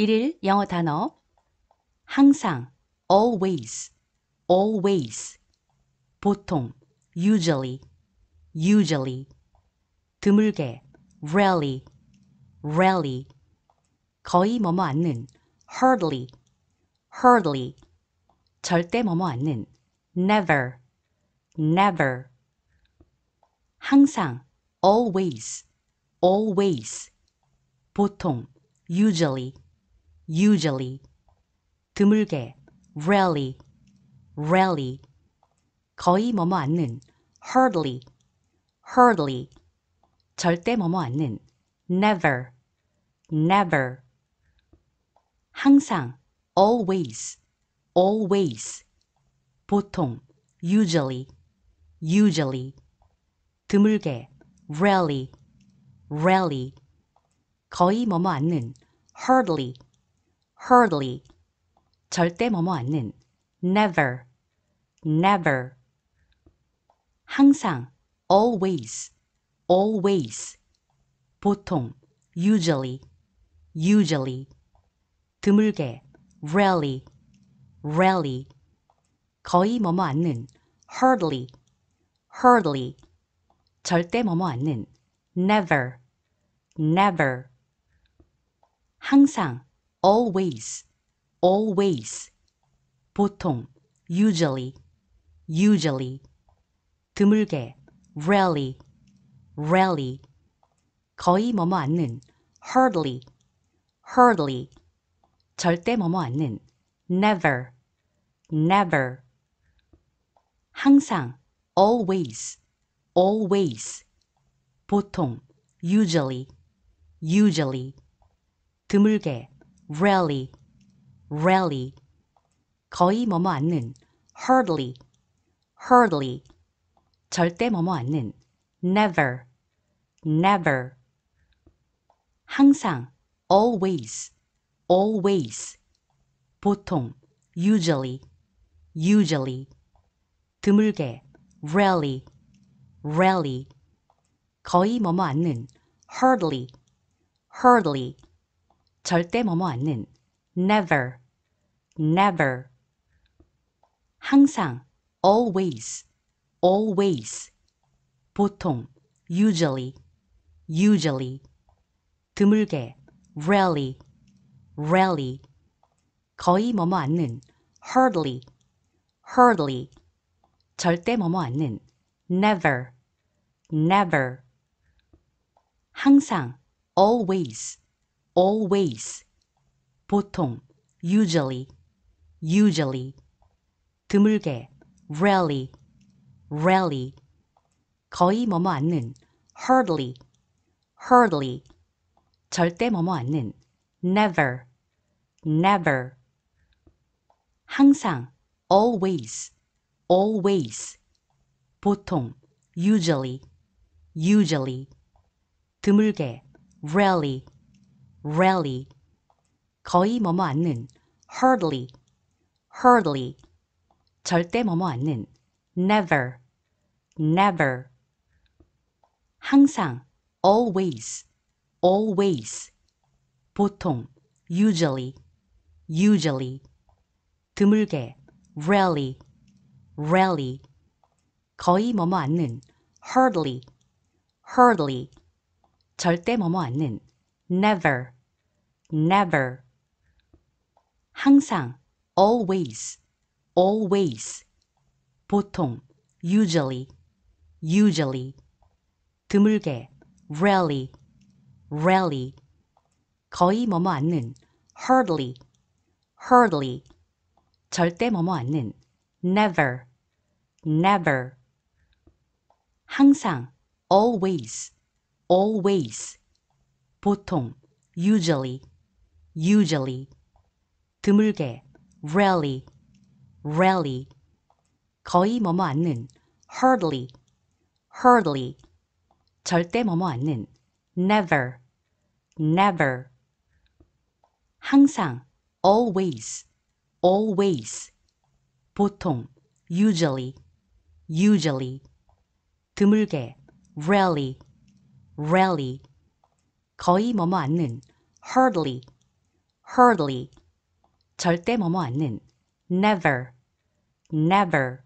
일일 영어 단어 항상 always always 보통 usually usually 드물게 rarely rarely 거의 뭐뭐 않는 hardly hardly 절대 뭐뭐 않는 never never 항상 always always 보통 usually usually 드물게 rarely rarely 거의 뭐뭐 않는 hardly hardly 절대 뭐뭐 않는 never never 항상 always always 보통 usually usually 드물게 rarely rarely 거의 뭐뭐 않는 hardly hardly 절대 뭐뭐 않는 never never 항상 always always 보통 usually usually 드물게 rarely rarely 거의 뭐뭐 않는 hardly hardly 절대 뭐뭐 않는 never never 항상 always always 보통 usually usually 드물게 rarely rarely 거의 뭐뭐 않는 hardly hardly 절대 뭐뭐 않는 never never 항상 always always 보통 usually usually 드물게 rarely rarely 거의 뭐뭐 않는 hardly hardly 절대 뭐뭐 않는 never never 항상 always always 보통 usually usually 드물게 rarely rarely 거의 뭐뭐 않는 hardly hardly 절대 뭐뭐 않는 never never 항상 always always 보통 usually usually 드물게 rarely rarely 거의 뭐뭐 않는 hardly hardly 절대 뭐뭐 않는 never never 항상 always always 보통 usually usually 드물게 rarely rarely 거의 뭐뭐 않는 hardly hardly 절대 뭐뭐 않는 never never 항상 always always 보통 usually usually 드물게 rarely rarely 거의 뭐뭐 않는 hardly hardly 절대 뭐뭐 않는 never never 항상 always always 보통 usually usually 드물게 rarely rarely 거의 뭐뭐 않는 hardly hardly 절대 뭐뭐 않는 never never 항상 always always 보통 usually usually 드물게 rarely rarely 거의 뭐뭐 않는 hardly hardly 절대 뭐뭐 않는 never never 항상 always always 보통 usually usually 드물게 rarely rarely 거의 뭐뭐 않는 hardly hardly 절대 뭐뭐 않는 never never 항상 always always 보통 usually usually 드물게 rarely rarely 거의 뭐뭐 않는 hardly hardly 절대 뭐뭐 않는 never never